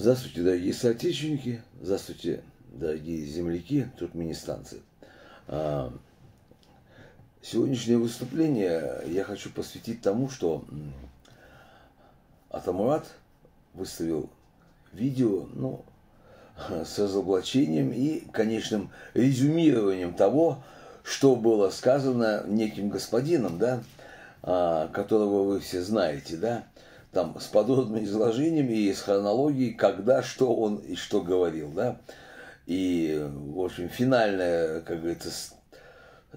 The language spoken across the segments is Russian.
Здравствуйте, дорогие соотечественники, здравствуйте, дорогие земляки, туркменистанцы. А, сегодняшнее выступление я хочу посвятить тому, что Атамурат выставил видео, ну, с разоблачением и конечным резюмированием того, что было сказано неким господином, да, а, которого вы все знаете, да, там с подробным изложением и с хронологией, когда, что он и что говорил, да. И, в общем, финальная, как говорится,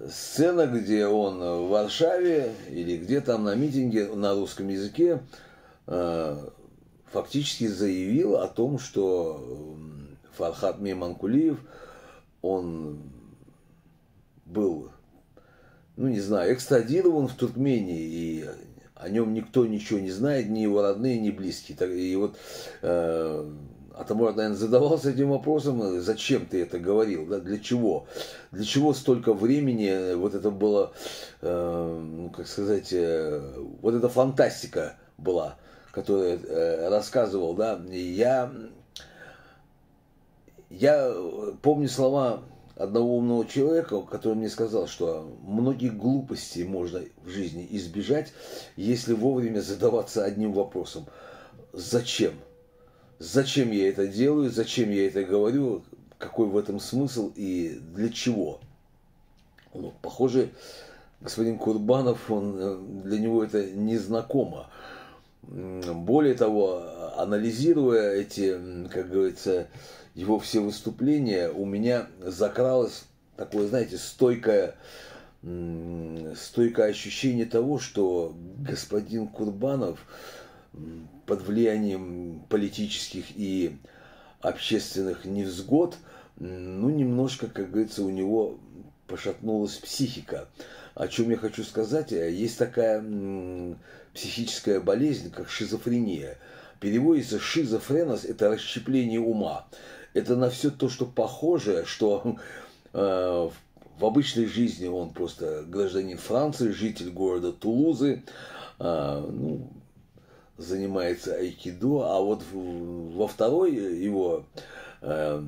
сцена, где он в Варшаве или где там на митинге на русском языке э, фактически заявил о том, что Фархат Мейманкулиев, он был, ну не знаю, экстрадирован в Туркмении, и о нем никто ничего не знает, ни его родные, ни близкие. И вот э, Атамур, наверное, задавался этим вопросом, зачем ты это говорил, да, для чего? Для чего столько времени вот это было, э, ну, как сказать, э, вот эта фантастика была, которую э, рассказывал, да, я, я помню слова одного умного человека, который мне сказал, что многих глупостей можно в жизни избежать, если вовремя задаваться одним вопросом. Зачем? Зачем я это делаю? Зачем я это говорю? Какой в этом смысл и для чего? Ну, похоже, господин Курбанов, он, э, для него это незнакомо. Более того, анализируя эти, как говорится, его все выступления, у меня закралось такое, знаете, стойкое, стойкое ощущение того, что господин Курбанов под влиянием политических и общественных невзгод, ну, немножко, как говорится, у него пошатнулась психика. О чем я хочу сказать? Есть такая психическая болезнь, как шизофрения. Переводится шизофренос – это расщепление ума это на все то, что похоже, что э, в обычной жизни он просто гражданин Франции, житель города Тулузы, э, ну, занимается айкидо, а вот в, во второй его э,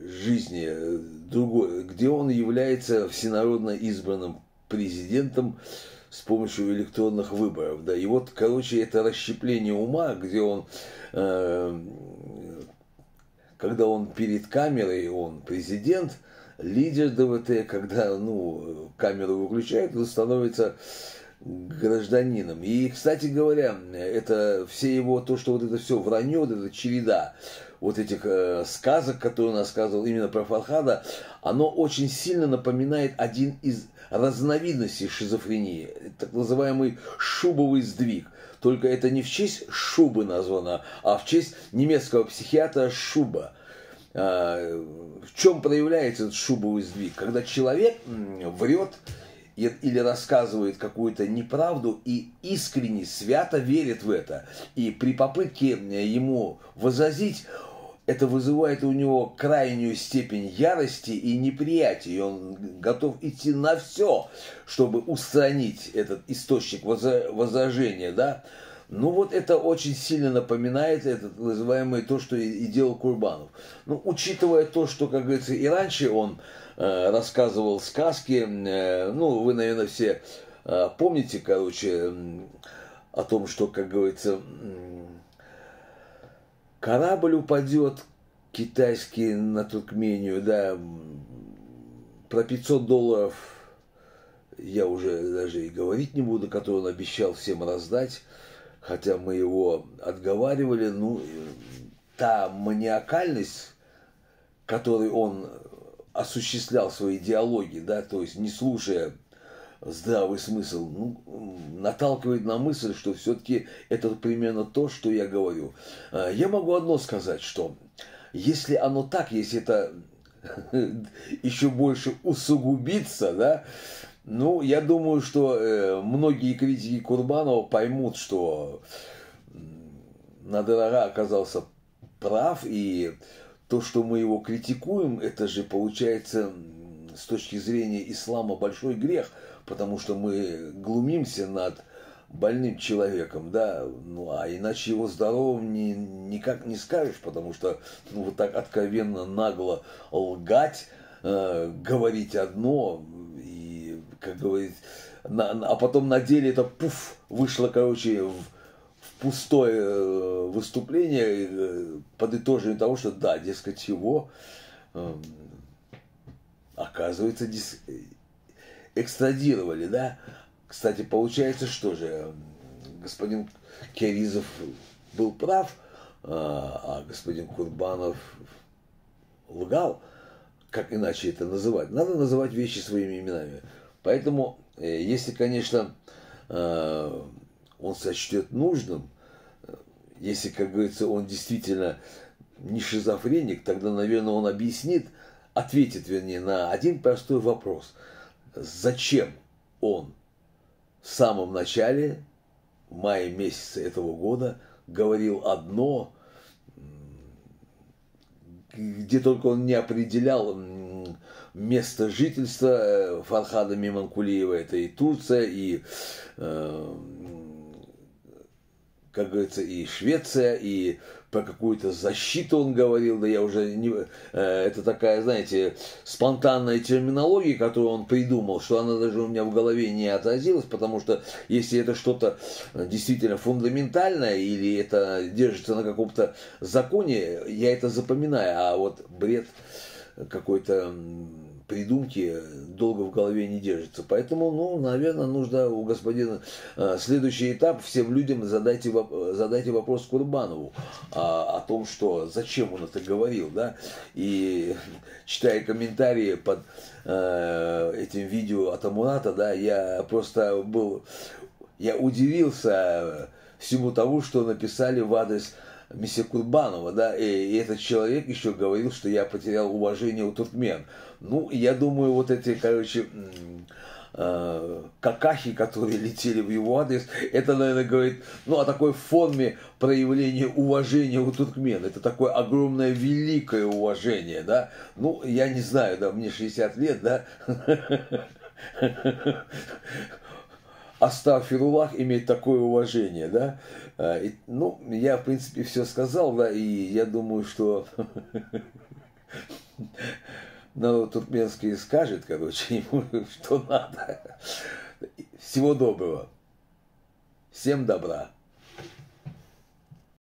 жизни другой, где он является всенародно избранным президентом с помощью электронных выборов. Да. И вот, короче, это расщепление ума, где он э, когда он перед камерой, он президент, лидер ДВТ, когда ну, камеру выключают, он становится гражданином. И, кстати говоря, это все его, то, что вот это все вранье, вот эта череда вот этих э, сказок, которые он рассказывал именно про Фархада, оно очень сильно напоминает один из разновидностей шизофрении, так называемый шубовый сдвиг. Только это не в честь шубы названо, а в честь немецкого психиатра Шуба. А, в чем проявляется этот шубовый сдвиг? Когда человек врет или рассказывает какую-то неправду и искренне, свято верит в это. И при попытке ему возразить, это вызывает у него крайнюю степень ярости и неприятия, и он готов идти на все, чтобы устранить этот источник возражения, да. Ну вот это очень сильно напоминает этот называемый то, что и, делал Курбанов. Ну, учитывая то, что, как говорится, и раньше он э, рассказывал сказки, э, ну, вы, наверное, все э, помните, короче, э, о том, что, как говорится, э, корабль упадет китайский на Туркмению, да, про 500 долларов я уже даже и говорить не буду, который он обещал всем раздать, хотя мы его отговаривали, ну, та маниакальность, которой он осуществлял свои диалоги, да, то есть не слушая здравый смысл, ну, наталкивает на мысль, что все-таки это примерно то, что я говорю. А, я могу одно сказать, что если оно так, если это еще больше усугубится, да, ну, я думаю, что э, многие критики Курбанова поймут, что Надырага оказался прав, и то, что мы его критикуем, это же получается с точки зрения ислама большой грех, потому что мы глумимся над больным человеком, да, ну а иначе его здоровым ни, никак не скажешь, потому что ну, вот так откровенно нагло лгать, э, говорить одно и, как говорится, на, а потом на деле это пуф вышло, короче, в, в пустое э, выступление, э, подытоживание того, что да, дескать, его э, оказывается дис, экстрадировали, да. Кстати, получается, что же, господин Керизов был прав, а, а господин Курбанов лгал, как иначе это называть? Надо называть вещи своими именами. Поэтому, э, если, конечно, э, он сочтет нужным, если, как говорится, он действительно не шизофреник, тогда, наверное, он объяснит, ответит, вернее, на один простой вопрос. Зачем он в самом начале, в мае месяце этого года, говорил одно, где только он не определял место жительства э, Фархада Миманкулиева, это и Турция, и, э, как говорится, и Швеция, и про какую-то защиту он говорил, да я уже не... Э, это такая, знаете, спонтанная терминология, которую он придумал, что она даже у меня в голове не отразилась, потому что если это что-то действительно фундаментальное или это держится на каком-то законе, я это запоминаю, а вот бред какой-то придумки долго в голове не держится. Поэтому, ну, наверное, нужно у господина э, следующий этап всем людям задайте, задайте вопрос Курбанову о, о том, что зачем он это говорил, да, и читая комментарии под э, этим видео от Амурата, да, я просто был, я удивился всему тому, что написали в адрес месье Курбанова, да, и, и этот человек еще говорил, что я потерял уважение у туркмен. Ну, я думаю, вот эти, короче, э, какахи, которые летели в его адрес, это, наверное, говорит, ну, о такой форме проявления уважения у туркмен. Это такое огромное, великое уважение, да. Ну, я не знаю, да, мне 60 лет, да. Астафируллах иметь такое уважение, да. А, и, ну, я, в принципе, все сказал, да, и я думаю, что ну, туркменский скажет, короче, ему, что надо. Всего доброго. Всем добра.